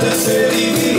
acontecer e